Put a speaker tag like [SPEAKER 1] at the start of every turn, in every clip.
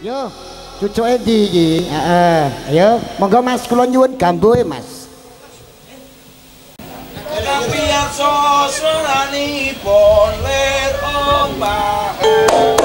[SPEAKER 1] Yo, cucu Edi iki? Heeh, ayo, monggo mas kula nyuwun gambuhe, ya mas.
[SPEAKER 2] Kelapian sosrani boleh ombak.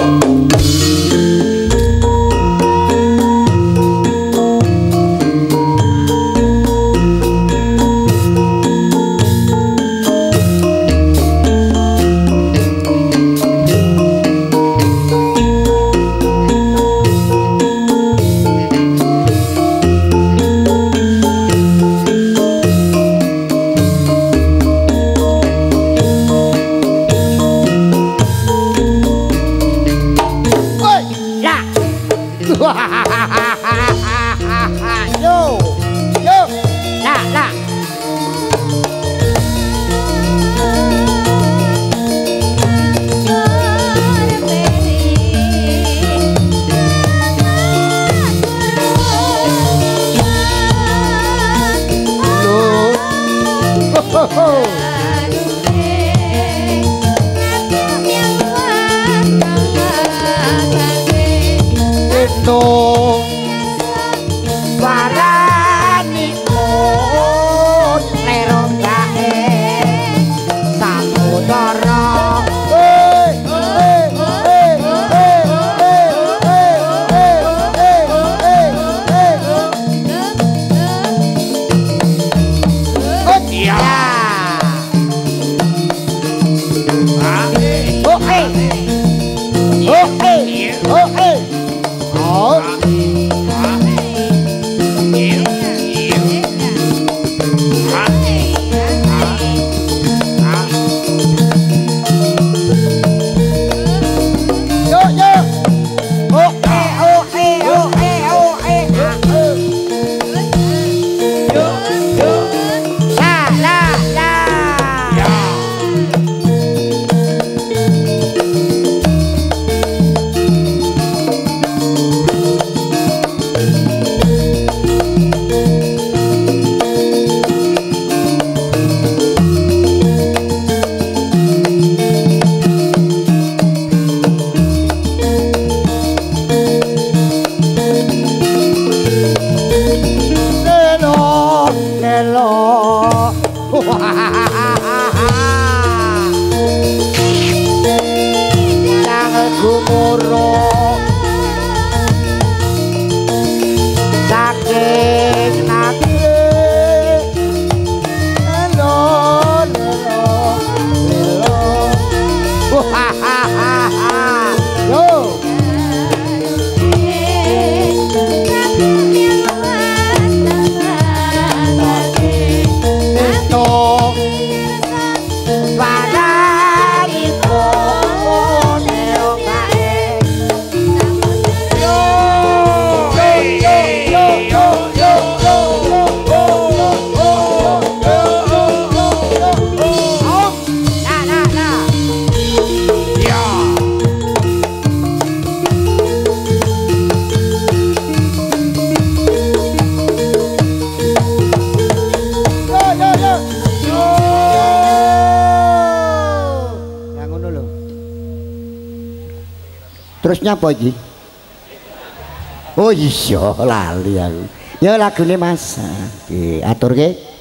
[SPEAKER 1] harusnya apa ini? oh iya lali aku ya lagune mas oke aturke.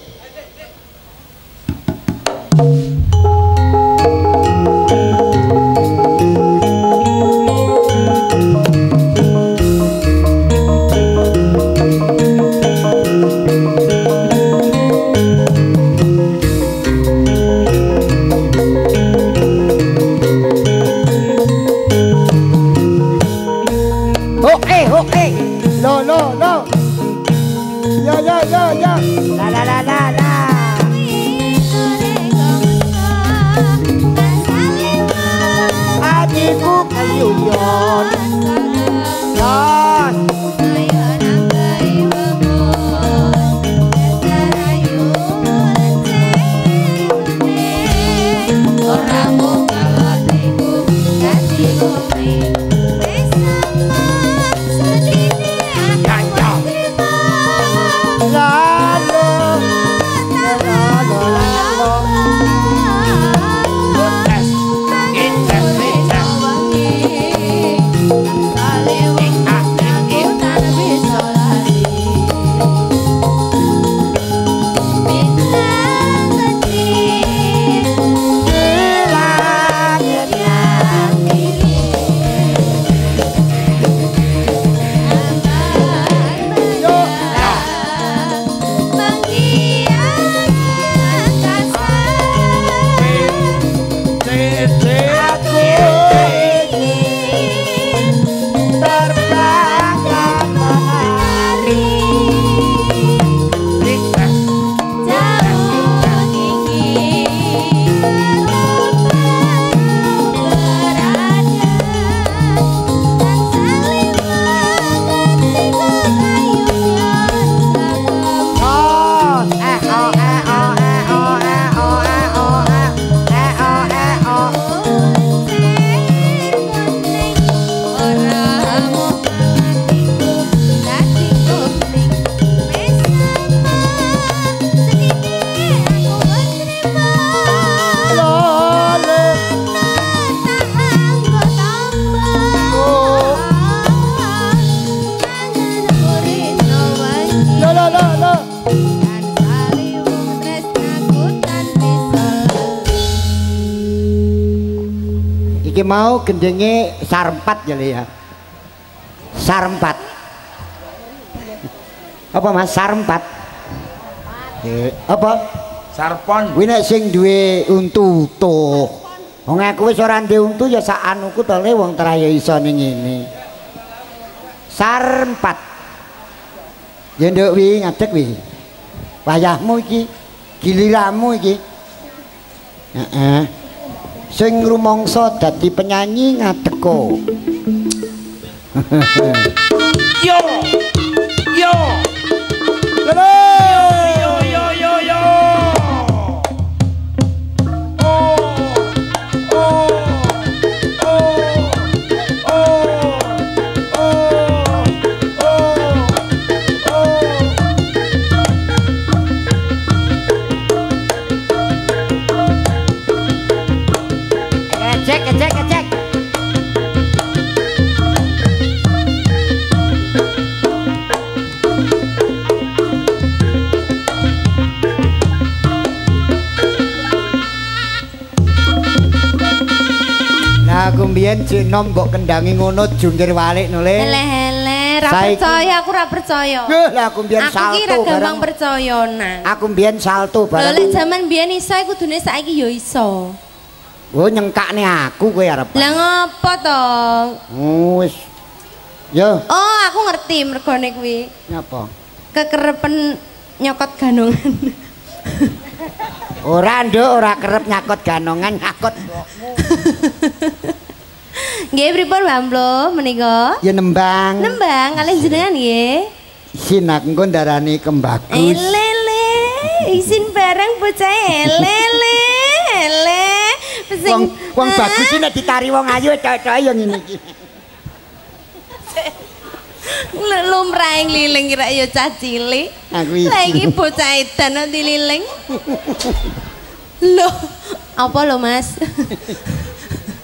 [SPEAKER 2] Mau gendenge sarempat ya Le ya. Sarempat. Apa Mas sarempat? Eh, apa?
[SPEAKER 1] Sarpon.
[SPEAKER 2] Kuwi nek sing duwe untu tuh. Wong aku wis ora duwe untu ya sak anuku to le wong traya iso ning ngene. Sarempat. Ya nduk wi ngadeg wi. Wayahmu iki, giliranmu iki. Heeh. Sing rumangsa dadi penyanyi ngadeko.
[SPEAKER 1] Yo. Yo.
[SPEAKER 2] Mbiyen jenom mbok kendangi ngono jungkir walik no le.
[SPEAKER 3] Hele-hele, ra percaya aku ra percaya.
[SPEAKER 2] Lah aku mbiyen
[SPEAKER 3] Aku ki ra
[SPEAKER 2] salto
[SPEAKER 3] gampang percaya nang.
[SPEAKER 2] Aku mbiyen salto bareng.
[SPEAKER 3] jaman biyen iso kudune saiki ya iso.
[SPEAKER 2] Oh, nyengkakne aku kowe arep.
[SPEAKER 3] Lah ngopo to?
[SPEAKER 2] Oh, wis. Yo,
[SPEAKER 3] Oh, aku ngerti mergone kuwi.
[SPEAKER 2] nyapa?
[SPEAKER 3] Kekerepen nyokot ganongan.
[SPEAKER 2] Ora nduk, ora kerep nyakot ganongan, nyakot mbokmu.
[SPEAKER 3] Nggih pripun Mbak menika?
[SPEAKER 2] Ya nembang.
[SPEAKER 3] Nembang kalih jenengan nggih.
[SPEAKER 2] Sinak engko ndarani kembagus.
[SPEAKER 3] Elele, isin bareng bocah elele. Ele. Sing
[SPEAKER 2] Wong wong bagus iki nek ditari wong ayu cocok ya ngene iki.
[SPEAKER 3] Lumrah ngliling kira ya cah cilik.
[SPEAKER 2] Aku iki.
[SPEAKER 3] Lah iki bocah edan kok dililing. Loh, apa lo Mas?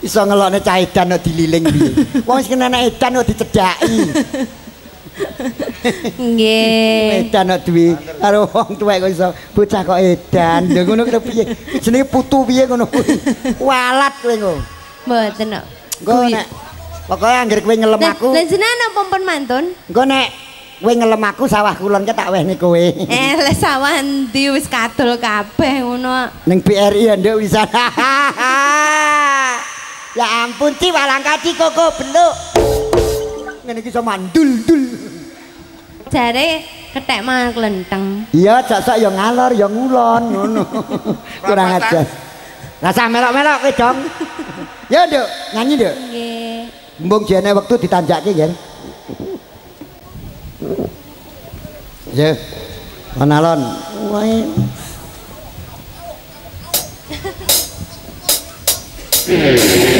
[SPEAKER 2] Iso ngelokne cah edan kok dililing piye. Wong sing anak edan kok dicedhaki.
[SPEAKER 3] Nggih.
[SPEAKER 2] Edan kok duwe karo wong tuwek kok iso bocah kok edan. Lho ngono kira piye? Jenenge putu piye ngono kuwi. Walat kowe engko.
[SPEAKER 3] Mboten kok.
[SPEAKER 2] Engko nek pokoke anggere kowe ngelem aku,
[SPEAKER 3] lah jenengan apa pun mantun?
[SPEAKER 2] engko nek kowe ngelem aku sawah kulon ke tak wehne kowe.
[SPEAKER 3] Eh, le sawah ndi wis kadol kabeh ngono.
[SPEAKER 2] Ning BRI ya nduk bisa. ya ampun Ci walang kaci koko beluk. Ngene iki iso mandul-dul.
[SPEAKER 3] Jare kethek mangan klenteng.
[SPEAKER 2] Iya, cak ya ngalor ya ngulon ngono. Kurang ajar. Rasa melok-melok kowe dong. Ya, Nduk, nyanyi, Nduk.
[SPEAKER 3] Nggih.
[SPEAKER 2] Mbung jene wektu ditanjakke, nggih. Ya. Analon. Wae.
[SPEAKER 3] Sariko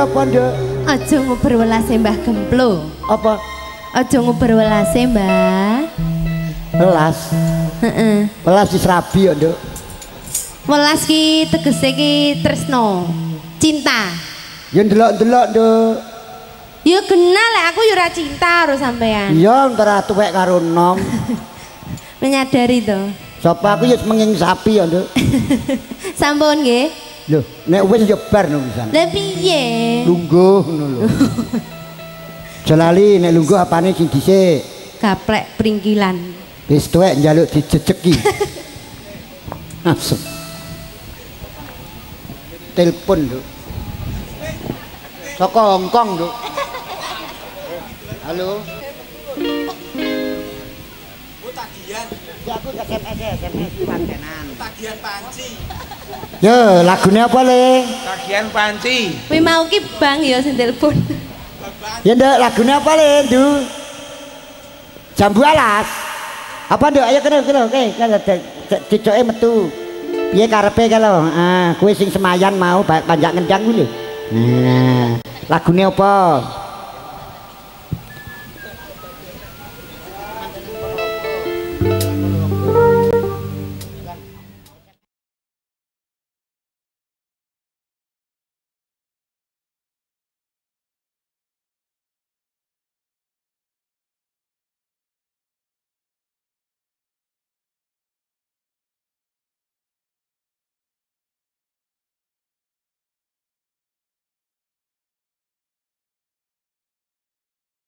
[SPEAKER 2] apa nduk
[SPEAKER 3] Aja nguber welase Mbah Gemplo.
[SPEAKER 2] apa
[SPEAKER 3] Aja nguber welase Mbah.
[SPEAKER 2] welas
[SPEAKER 3] Heeh.
[SPEAKER 2] welas di serabi ya nduk
[SPEAKER 3] Welas ki tegese ki tresno. Cinta.
[SPEAKER 2] ya ndelok-ndelok nduk
[SPEAKER 3] Ya kenal lek aku ya ora cinta karo sampean.
[SPEAKER 2] iya antara tuwek karo nom
[SPEAKER 3] Menyadari to.
[SPEAKER 2] sapa aku ya menging sapi ya nduk
[SPEAKER 3] Sampun nggih.
[SPEAKER 2] Lho nek wis ya bar no pisan
[SPEAKER 3] Lah piye?
[SPEAKER 2] lungguh ngono lho Jalali nek lungguh apane sing dhisik
[SPEAKER 3] Gaplek pringkilan.
[SPEAKER 2] wis tuwek njaluk dijejeki Asem. Telepon lho. Saka Hongkong lho. Halo. Ya aku SMS SMS pantenan.
[SPEAKER 1] Tagihan panci.
[SPEAKER 2] Yo, lagune apa le?
[SPEAKER 1] Tagihan panci.
[SPEAKER 3] Kuwi mau ki Bang ya sing telepon.
[SPEAKER 2] Ya ndak lagune apa le, Du? Jambu alas. Apa nduk? Ayo kene kene oke, kene cicoke metu. Piye karepe kalau? Ah, kowe sing semayan mau ba- panjak ngendang kuwi lho. Nah, lagune apa?